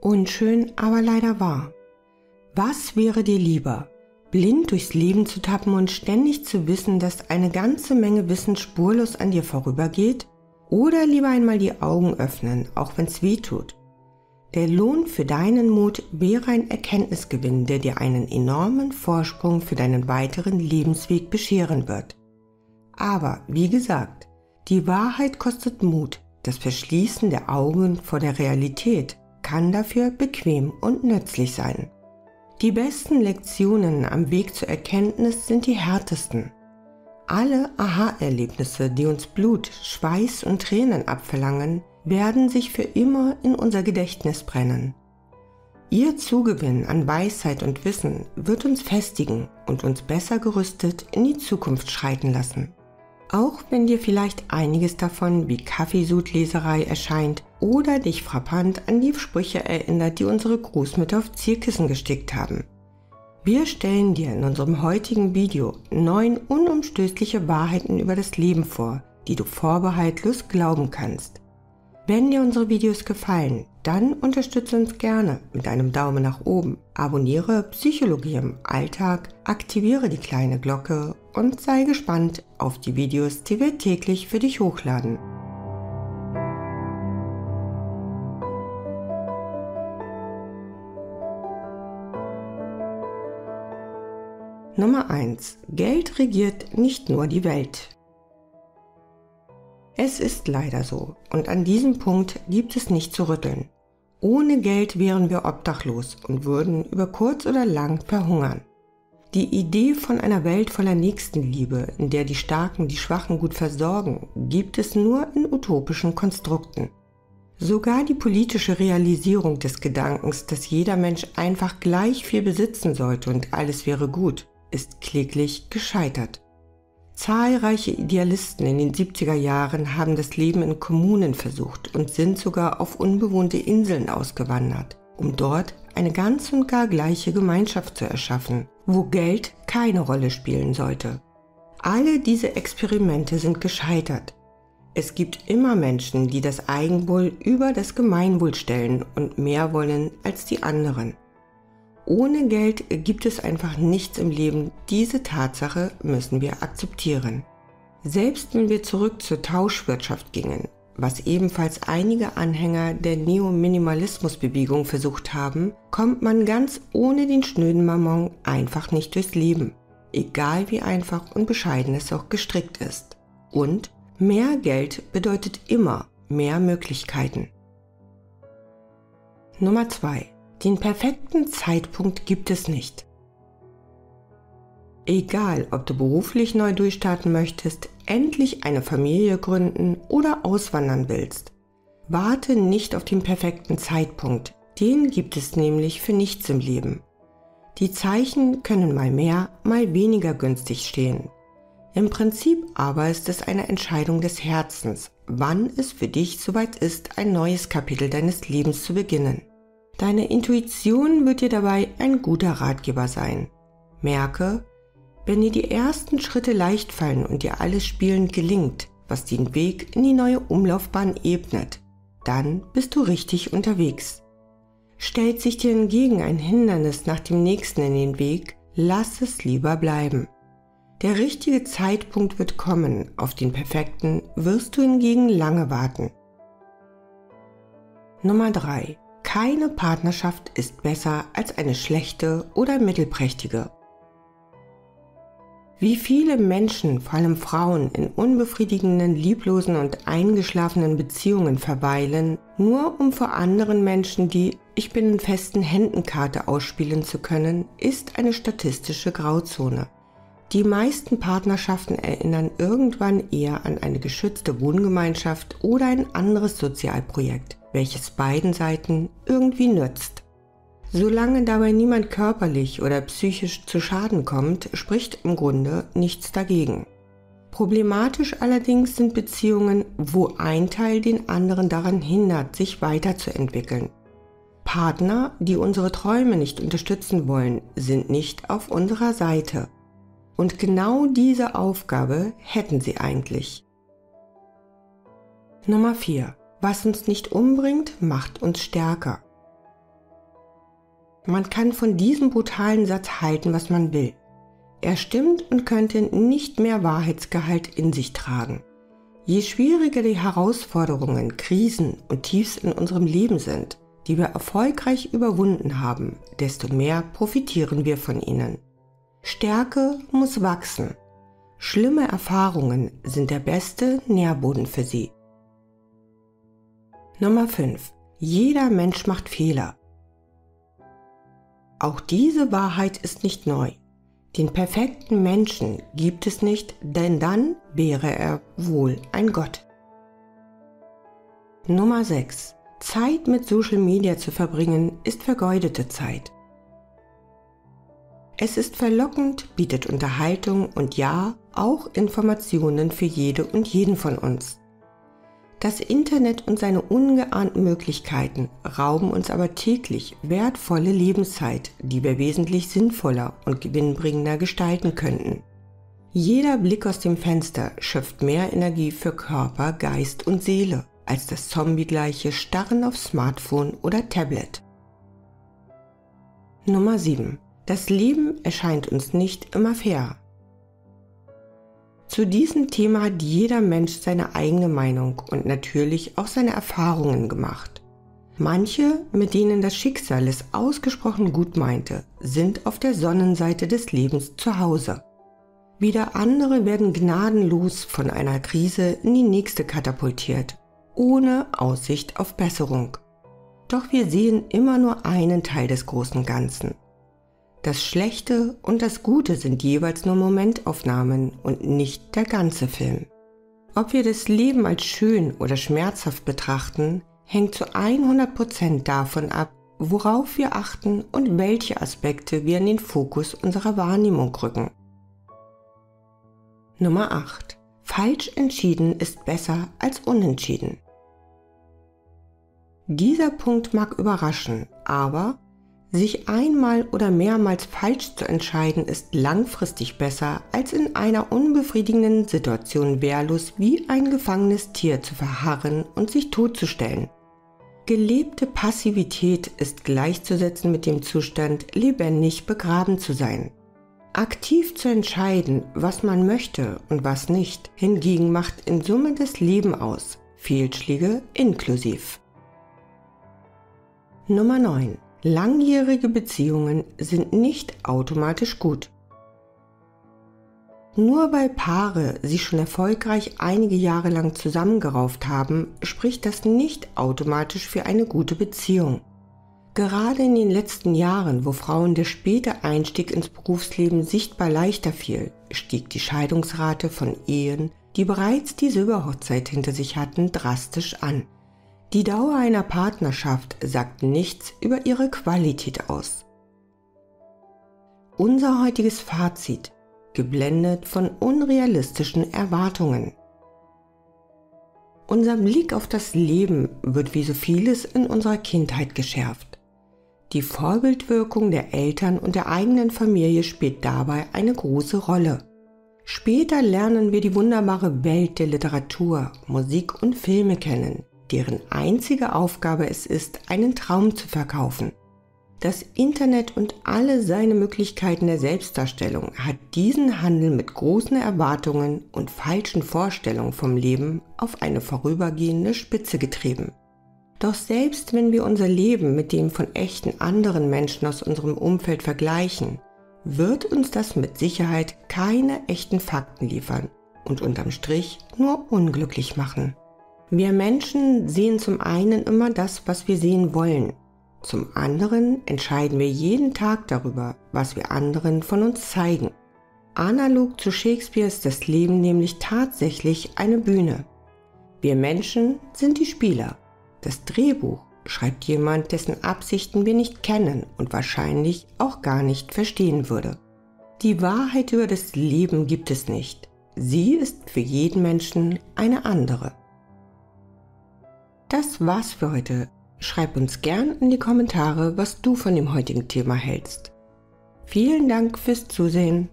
Unschön, aber leider wahr. Was wäre dir lieber? Blind durchs Leben zu tappen und ständig zu wissen, dass eine ganze Menge Wissen spurlos an dir vorübergeht? Oder lieber einmal die Augen öffnen, auch wenn's weh tut? Der Lohn für deinen Mut wäre ein Erkenntnisgewinn, der dir einen enormen Vorsprung für deinen weiteren Lebensweg bescheren wird. Aber, wie gesagt, die Wahrheit kostet Mut. Das Verschließen der Augen vor der Realität kann dafür bequem und nützlich sein. Die besten Lektionen am Weg zur Erkenntnis sind die härtesten. Alle Aha-Erlebnisse, die uns Blut, Schweiß und Tränen abverlangen, werden sich für immer in unser Gedächtnis brennen. Ihr Zugewinn an Weisheit und Wissen wird uns festigen und uns besser gerüstet in die Zukunft schreiten lassen. Auch wenn dir vielleicht einiges davon wie Kaffeesudleserei erscheint oder dich frappant an die Sprüche erinnert, die unsere Großmütter auf Zierkissen gestickt haben. Wir stellen dir in unserem heutigen Video neun unumstößliche Wahrheiten über das Leben vor, die du vorbehaltlos glauben kannst. Wenn dir unsere Videos gefallen, dann unterstütze uns gerne mit einem Daumen nach oben, abonniere Psychologie im Alltag, aktiviere die kleine Glocke und sei gespannt auf die Videos, die wir täglich für dich hochladen. Nummer 1. Geld regiert nicht nur die Welt. Es ist leider so und an diesem Punkt gibt es nicht zu rütteln. Ohne Geld wären wir obdachlos und würden über kurz oder lang verhungern. Die Idee von einer Welt voller Nächstenliebe, in der die Starken die Schwachen gut versorgen, gibt es nur in utopischen Konstrukten. Sogar die politische Realisierung des Gedankens, dass jeder Mensch einfach gleich viel besitzen sollte und alles wäre gut, ist kläglich gescheitert. Zahlreiche Idealisten in den 70er Jahren haben das Leben in Kommunen versucht und sind sogar auf unbewohnte Inseln ausgewandert, um dort eine ganz und gar gleiche Gemeinschaft zu erschaffen, wo Geld keine Rolle spielen sollte. Alle diese Experimente sind gescheitert. Es gibt immer Menschen, die das Eigenwohl über das Gemeinwohl stellen und mehr wollen als die anderen. Ohne Geld gibt es einfach nichts im Leben. Diese Tatsache müssen wir akzeptieren. Selbst wenn wir zurück zur Tauschwirtschaft gingen, was ebenfalls einige Anhänger der Neominimalismusbewegung versucht haben, kommt man ganz ohne den schnöden Mammon einfach nicht durchs Leben, egal wie einfach und bescheiden es auch gestrickt ist. Und mehr Geld bedeutet immer mehr Möglichkeiten. Nummer 2. Den perfekten Zeitpunkt gibt es nicht. Egal, ob du beruflich neu durchstarten möchtest, endlich eine Familie gründen oder auswandern willst. Warte nicht auf den perfekten Zeitpunkt, den gibt es nämlich für nichts im Leben. Die Zeichen können mal mehr, mal weniger günstig stehen. Im Prinzip aber ist es eine Entscheidung des Herzens, wann es für dich soweit ist, ein neues Kapitel deines Lebens zu beginnen. Deine Intuition wird dir dabei ein guter Ratgeber sein. Merke, wenn dir die ersten Schritte leicht fallen und dir alles spielend gelingt, was den Weg in die neue Umlaufbahn ebnet, dann bist du richtig unterwegs. Stellt sich dir hingegen ein Hindernis nach dem nächsten in den Weg, lass es lieber bleiben. Der richtige Zeitpunkt wird kommen, auf den perfekten wirst du hingegen lange warten. Nummer 3. Keine Partnerschaft ist besser als eine schlechte oder mittelprächtige. Wie viele Menschen, vor allem Frauen, in unbefriedigenden, lieblosen und eingeschlafenen Beziehungen verweilen, nur um vor anderen Menschen die Ich bin in festen Händenkarte ausspielen zu können, ist eine statistische Grauzone. Die meisten Partnerschaften erinnern irgendwann eher an eine geschützte Wohngemeinschaft oder ein anderes Sozialprojekt welches beiden Seiten irgendwie nützt. Solange dabei niemand körperlich oder psychisch zu Schaden kommt, spricht im Grunde nichts dagegen. Problematisch allerdings sind Beziehungen, wo ein Teil den anderen daran hindert, sich weiterzuentwickeln. Partner, die unsere Träume nicht unterstützen wollen, sind nicht auf unserer Seite. Und genau diese Aufgabe hätten sie eigentlich. Nummer 4. Was uns nicht umbringt, macht uns stärker. Man kann von diesem brutalen Satz halten, was man will. Er stimmt und könnte nicht mehr Wahrheitsgehalt in sich tragen. Je schwieriger die Herausforderungen, Krisen und Tiefs in unserem Leben sind, die wir erfolgreich überwunden haben, desto mehr profitieren wir von ihnen. Stärke muss wachsen. Schlimme Erfahrungen sind der beste Nährboden für sie. Nummer 5. Jeder Mensch macht Fehler. Auch diese Wahrheit ist nicht neu. Den perfekten Menschen gibt es nicht, denn dann wäre er wohl ein Gott. Nummer 6. Zeit mit Social Media zu verbringen ist vergeudete Zeit. Es ist verlockend, bietet Unterhaltung und ja, auch Informationen für jede und jeden von uns. Das Internet und seine ungeahnten Möglichkeiten rauben uns aber täglich wertvolle Lebenszeit, die wir wesentlich sinnvoller und gewinnbringender gestalten könnten. Jeder Blick aus dem Fenster schöpft mehr Energie für Körper, Geist und Seele als das zombiegleiche Starren auf Smartphone oder Tablet. Nummer 7. Das Leben erscheint uns nicht immer fair. Zu diesem Thema hat jeder Mensch seine eigene Meinung und natürlich auch seine Erfahrungen gemacht. Manche, mit denen das Schicksal es ausgesprochen gut meinte, sind auf der Sonnenseite des Lebens zu Hause. Wieder andere werden gnadenlos von einer Krise in die nächste katapultiert, ohne Aussicht auf Besserung. Doch wir sehen immer nur einen Teil des großen Ganzen. Das Schlechte und das Gute sind jeweils nur Momentaufnahmen und nicht der ganze Film. Ob wir das Leben als schön oder schmerzhaft betrachten, hängt zu 100% davon ab, worauf wir achten und welche Aspekte wir in den Fokus unserer Wahrnehmung rücken. Nummer 8. Falsch entschieden ist besser als unentschieden. Dieser Punkt mag überraschen, aber sich einmal oder mehrmals falsch zu entscheiden ist langfristig besser, als in einer unbefriedigenden Situation wehrlos wie ein gefangenes Tier zu verharren und sich totzustellen. Gelebte Passivität ist gleichzusetzen mit dem Zustand, lebendig begraben zu sein. Aktiv zu entscheiden, was man möchte und was nicht, hingegen macht in Summe das Leben aus, Fehlschläge inklusiv. Nummer 9. Langjährige Beziehungen sind nicht automatisch gut. Nur weil Paare sich schon erfolgreich einige Jahre lang zusammengerauft haben, spricht das nicht automatisch für eine gute Beziehung. Gerade in den letzten Jahren, wo Frauen der späte Einstieg ins Berufsleben sichtbar leichter fiel, stieg die Scheidungsrate von Ehen, die bereits die Silberhochzeit hinter sich hatten, drastisch an. Die Dauer einer Partnerschaft sagt nichts über ihre Qualität aus. Unser heutiges Fazit, geblendet von unrealistischen Erwartungen. Unser Blick auf das Leben wird wie so vieles in unserer Kindheit geschärft. Die Vorbildwirkung der Eltern und der eigenen Familie spielt dabei eine große Rolle. Später lernen wir die wunderbare Welt der Literatur, Musik und Filme kennen deren einzige Aufgabe es ist, einen Traum zu verkaufen. Das Internet und alle seine Möglichkeiten der Selbstdarstellung hat diesen Handel mit großen Erwartungen und falschen Vorstellungen vom Leben auf eine vorübergehende Spitze getrieben. Doch selbst wenn wir unser Leben mit dem von echten anderen Menschen aus unserem Umfeld vergleichen, wird uns das mit Sicherheit keine echten Fakten liefern und unterm Strich nur unglücklich machen. Wir Menschen sehen zum einen immer das, was wir sehen wollen. Zum anderen entscheiden wir jeden Tag darüber, was wir anderen von uns zeigen. Analog zu Shakespeare ist das Leben nämlich tatsächlich eine Bühne. Wir Menschen sind die Spieler. Das Drehbuch schreibt jemand, dessen Absichten wir nicht kennen und wahrscheinlich auch gar nicht verstehen würde. Die Wahrheit über das Leben gibt es nicht. Sie ist für jeden Menschen eine andere. Das war's für heute. Schreib uns gern in die Kommentare, was du von dem heutigen Thema hältst. Vielen Dank fürs Zusehen.